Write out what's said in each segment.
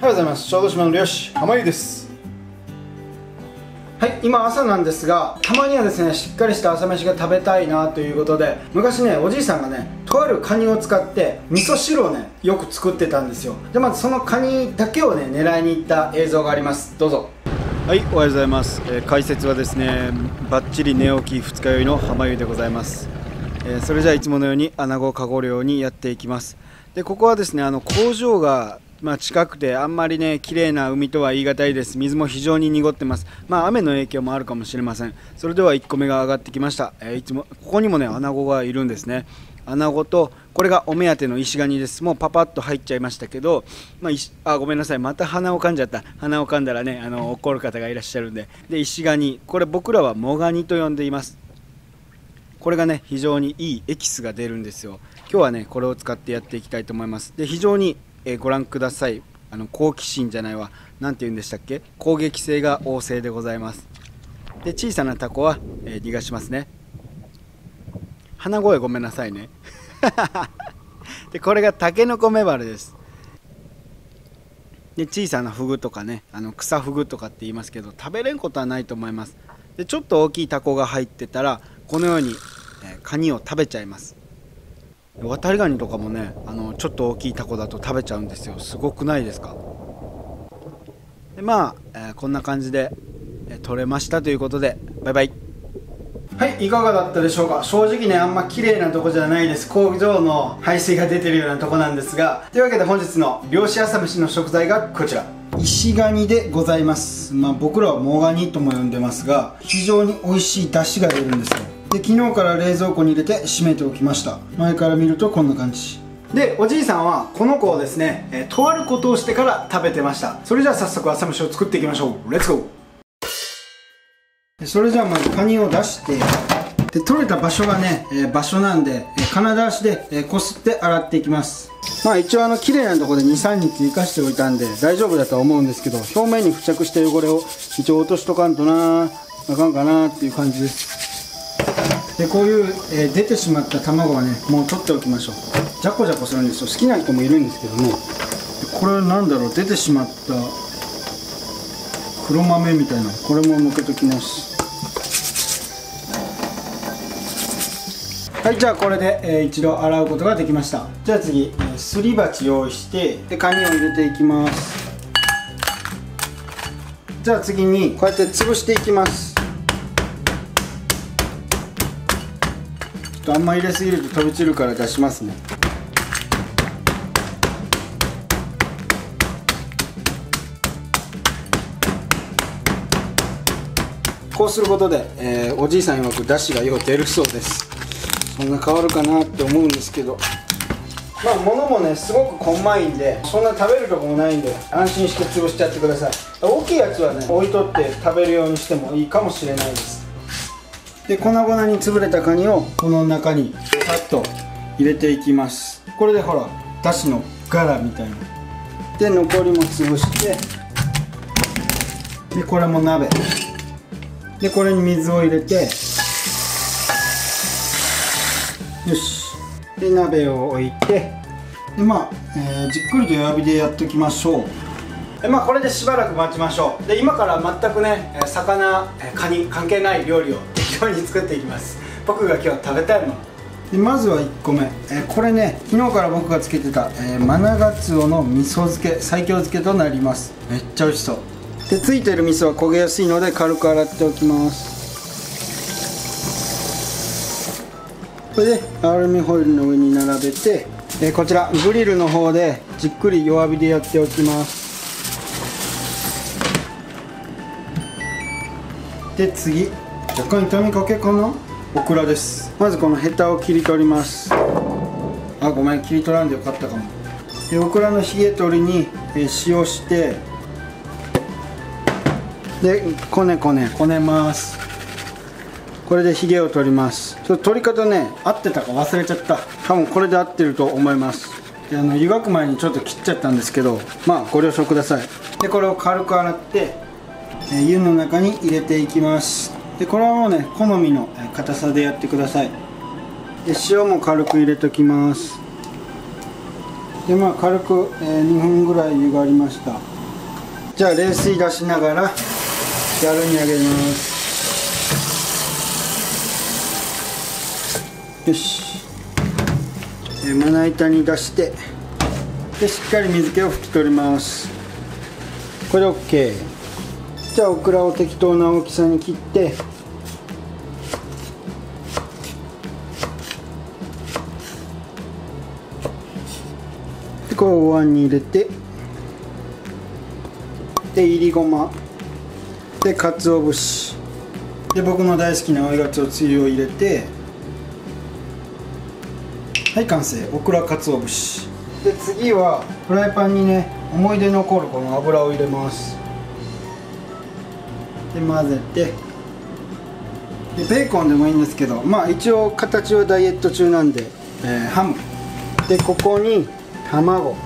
おはようございます。小豆島の漁師浜湯です。はい今朝なんですがたまにはですねしっかりした朝飯が食べたいなということで昔ねおじいさんがねとあるカニを使って味噌汁をねよく作ってたんですよ。でまずそのカニだけをね狙いに行った映像があります。どうぞ。はいおはようございます、えー、解説はですねバッチリ寝起き二日酔いの浜湯でございます、えー、それじゃあいつものように穴子かご漁にやっていきます。でここはですねあの工場がまあ、近くてあんまりね綺麗な海とは言い難いです。水も非常に濁ってます。まあ雨の影響もあるかもしれません。それでは1個目が上がってきました、えー、いつもここにもねアナゴがいるんですね。アナゴとこれがお目当ての石ガニです。もうパパッと入っちゃいましたけど、まあ、あごめんなさい。また鼻を噛んじゃった。鼻を噛んだらねあの怒る方がいらっしゃるんで。で石ガニ。これ僕らはモガニと呼んでいます。これがね非常にいいエキスが出るんですよ。今日はねこれを使ってやっていきたいと思います。で非常にえー、ご覧ください。あの好奇心じゃないわ。何て言うんでしたっけ？攻撃性が旺盛でございます。で小さなタコは、えー、逃がしますね。鼻声ごめんなさいね。でこれがタケノコメバルです。で小さなフグとかねあの草フグとかって言いますけど食べれんことはないと思います。でちょっと大きいタコが入ってたらこのように、えー、カニを食べちゃいます。渡りガニとかもねあのちょっと大きいタコだと食べちゃうんですよ。すごくないですか？でまあ、えー、こんな感じで、えー、取れましたということでバイバイ。はいいかがだったでしょうか？正直ねあんま綺麗なとこじゃないです。工場の排水が出てるようなとこなんですが。というわけで本日の漁師朝飯の食材がこちら。石ガニでございます。まあ僕らはモガニとも呼んでますが非常に美味しい出汁が出るんですよ。で昨日から冷蔵庫に入れて閉めておきました。前から見るとこんな感じ。でおじいさんはこの子をですね、えとあることをしてから食べてました。それじゃあ早速朝飯を作っていきましょう。レッツゴーそれじゃあまずカニを出してで取れた場所がね、えー、場所なんで、えー、金出しで、えー、こすって洗っていきます。まあ一応あの綺麗なとこで23日生かしておいたんで大丈夫だとは思うんですけど表面に付着して汚れを一応落としとかんとなあかんかなっていう感じです。でこういう、えー、出てしまった卵はねもう取っておきましょう。じゃこじゃこするんですよ好きな人もいるんですけどねこれなんだろう？出てしまった黒豆みたいな。これも抜けときます。はいじゃあこれで、えー、一度洗うことができました。じゃあ次、え、すり鉢用意してでカニを入れていきます。じゃあ次にこうやって潰していきます。とあんま入れすぎると飛び散るから出しますね。こうすることで、えー、おじいさん曰くだしがよう出るそうです。そんな変わるかなって思うんですけど。まあ物もねすごくこんまいんでそんな食べるとこもないんで安心して潰しちゃってください。大きいやつはね置いとって食べるようにしてもいいかもしれないです。で粉々に潰れたカニをこの中にさっと入れていきます。これでほらだしの柄みたいな。で残りも潰してでこれも鍋。でこれに水を入れてよし。で鍋を置いてでまあ、えー、じっくりと弱火でやっておきましょう。でまあこれでしばらく待ちましょう。で今から全くね魚カニ関係ない料理をように作っていきます。僕が今日食べたいもの。まずは1個目、えー、これね昨日から僕がつけてた、えー、マナガツオの味噌漬け最強漬けとなります。めっちゃ美味しそう。でついてる味噌は焦げやすいので軽く洗っておきます。これでアルミホイルの上に並べて、え、こちらグリルの方でじっくり弱火でやっておきます。で次。若干炒めかけかな？オクラです。まずこのヘタを切り取ります。あごめん切り取らんでよかったかも。でオクラのひげ取りにえ塩してでこねこねこねます。これでひげを取ります。ちょっと取り方ね合ってたか忘れちゃった。多分これで合ってると思います。であの湯がく前にちょっと切っちゃったんですけどまあご了承ください。でこれを軽く洗って湯の中に入れていきます。でこれはもうね好みの硬さでやってください。で塩も軽く入れときます。でまあ軽く、え2分ぐらい湯がありました。じゃあ冷水出しながらざるにあげます。よし。まな板に出してでしっかり水気を拭き取ります。これで OK じゃあオクラを適当な大きさに切って。でこれをお椀に入れて。でいりごま。で鰹節。で僕の大好きな追いがつおつゆを入れて。はい完成。オクラ鰹節。で次はフライパンにね思い出残るこの油を入れます。で混ぜてでベーコンでもいいんですけどまあ一応形はダイエット中なんで、えー、ハム。でここに卵。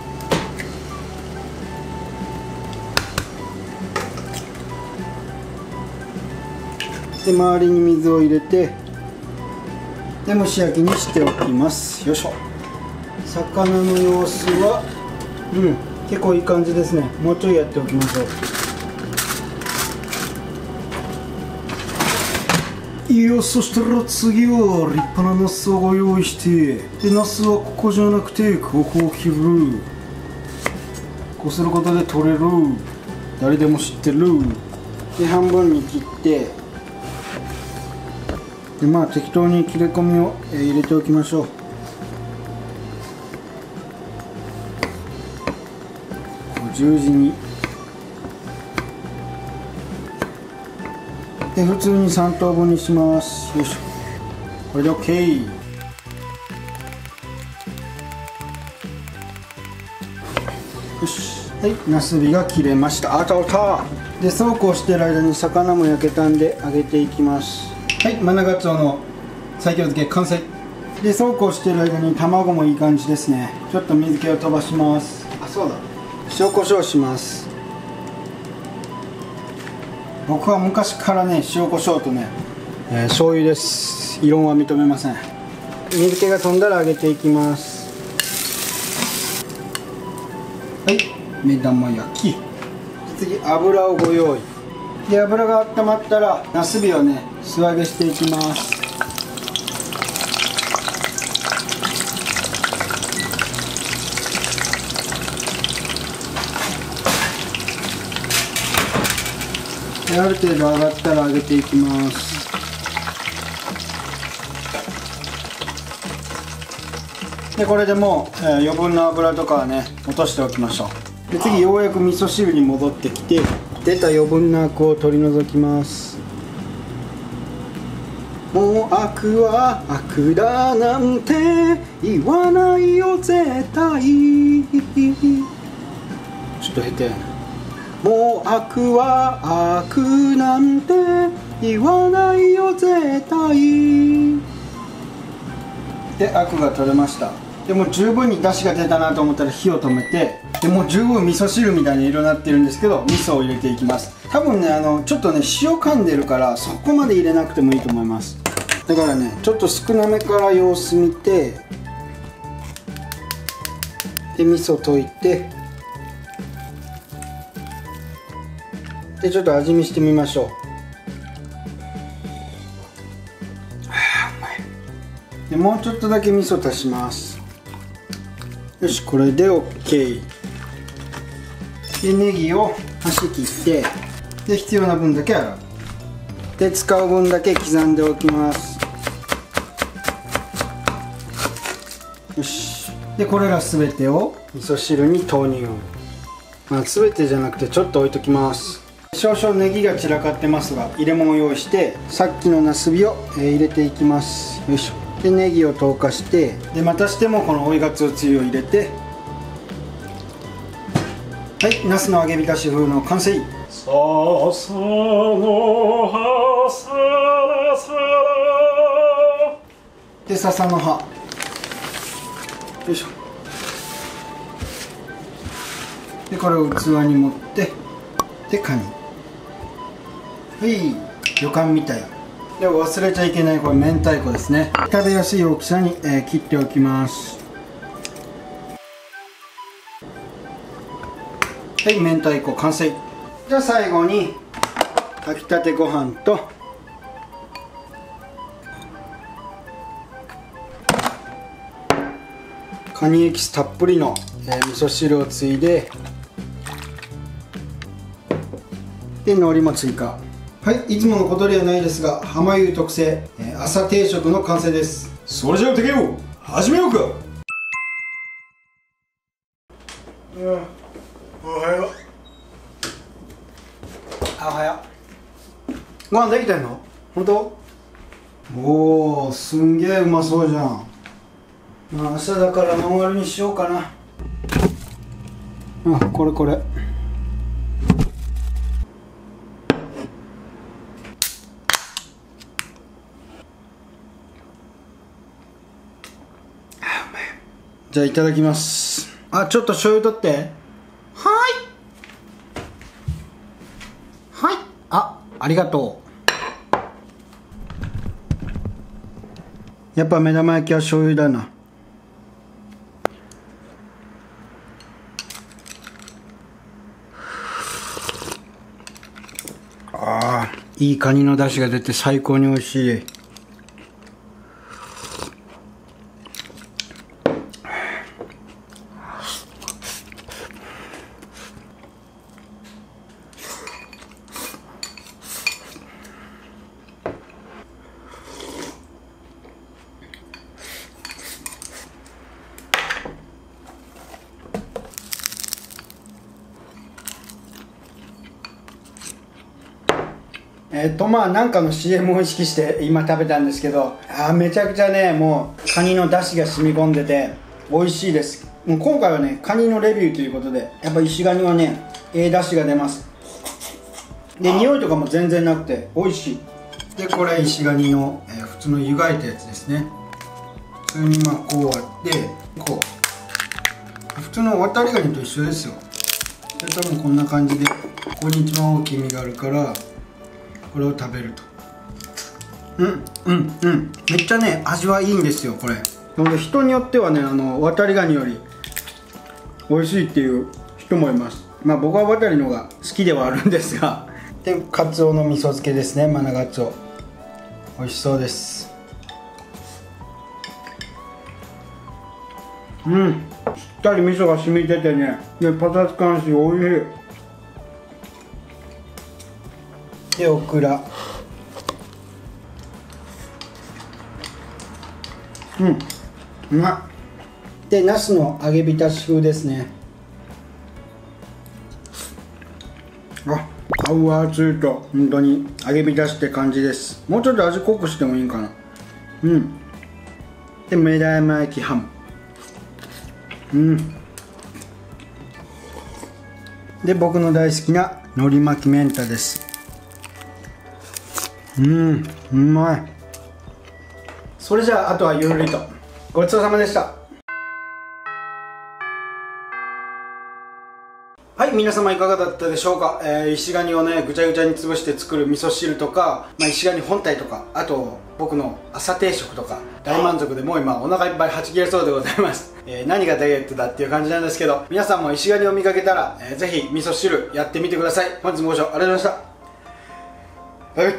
で周りに水を入れてで蒸し焼きにしておきます。よいしょ。魚の様子はうん。結構いい感じですね。もうちょいやっておきましょう。いやそしたら次は立派なナスをご用意して。でナスはここじゃなくてここを切る。こうすることで取れる。誰でも知ってる。で半分に切って。でまあ適当に切れ込みを入れておきましょう十字にで普通に3等分にします。よいしょ。これで OK よし。はい。なすびが切れました。あたおた。でそうこうしてる間に魚も焼けたんで揚げていきます。はい。マナガツオの西京漬け完成。でそうこうしてる間に卵もいい感じですね。ちょっと水気を飛ばします。あそうだ。塩コショウします僕は昔からね塩コショウとね、えー、醤油です。異論は認めません。水気が飛んだら揚げていきます。はい。目玉焼き。次油をご用意。で油が温まったらなすびをね素揚げしていきます。ある程度揚がったら揚げていきます。でこれでもう、えー、余分な油とかはね落としておきましょう。で次ようやく味噌汁に戻ってきて出た余分なアクを取り除きます。もう悪は悪だなんて言わないよ絶対。ちょっと下手やなもう悪は悪なんて言わないよ絶対。で悪が取れました。でも十分に出汁が出たなと思ったら火を止めてでもう十分味噌汁みたいな色になってるんですけど味噌を入れていきます。多分ねあのちょっとね塩噛んでるからそこまで入れなくてもいいと思います。だからねちょっと少なめから様子見てで味噌溶いてでちょっと味見してみましょう。でもうちょっとだけ味噌足します。よしこれで OK でネギを端切ってで必要な分だけ洗う。で使う分だけ刻んでおきます。よし。でこれら全てを味噌汁に投入。まあ、全てじゃなくてちょっと置いときます少々ネギが散らかってますが入れ物を用意してさっきのなすびを、え入れていきます。よいしょ。でネギを投下してでまたしてもこの追いがつおつゆを入れてはいナスの揚げ浸し風の完成。ささの葉さらさらで笹の葉。よいしょ。でこれを器に盛ってでカニはい旅館みたい。で忘れちゃいけないこれ明太子ですね。食べやすい大きさに、えー、切っておきます。はい明太子完成。じゃあ最後に炊きたてご飯とカニエキスたっぷりの、えー、味噌汁をついでで海苔も追加。はいいつものことではないですが浜湯特製、えー、朝定食の完成です。それじゃあ竹雄始めようか。うん。おはよう。あおはよう。ご飯できてんの？本当？おおすんげえうまそうじゃん。まあ朝だからノンアルにしようかな。あこれこれじゃあいただきます。あちょっと醤油取って。はい。はい。あありがとう。やっぱ目玉焼きは醤油だな。あいいカニの出汁が出て最高に美味しいえっとまあなんかの CM を意識して今食べたんですけどあめちゃくちゃねもうカニの出汁が染み込んでて美味しいです。もう今回はねカニのレビューということでやっぱ石ガニはねええ出汁が出ます。で匂いとかも全然なくて美味しい。でこれ石ガニの、えー、普通の湯がいたやつですね。普通にまあこうあってこう。普通の渡りガニと一緒ですよ。で多分こんな感じでここに一番大きい身があるからこれを食べると。うんうんうん。めっちゃね味はいいんですよこれ。人によってはねあの渡りガニより美味しいっていう人もいます。まあ僕は渡りの方が好きではあるんですが。でカツオの味噌漬けですねマナガツオ。美味しそうです。うん。しっかり味噌が染みててねでパサつかんし美味しいでオクラうん。うま。っでナスの揚げ浸し風ですね。あパワーツーと本当に揚げ浸しって感じです。もうちょっと味濃くしてもいいかな。うん。で目玉焼きハム。うん。で僕の大好きな海苔巻きメンタです。うんうまい。それじゃああとはゆるりとごちそうさまでした。はい皆様いかがだったでしょうか、えー、石ガニをねぐちゃぐちゃに潰して作る味噌汁とか、まあ、石ガニ本体とかあと僕の朝定食とか大満足でもう今お腹いっぱいはち切れそうでございます、えー、何がダイエットだっていう感じなんですけど皆さんも石ガニを見かけたら、えー、ぜひ味噌汁やってみてください。本日もご視聴ありがとうございました。はい。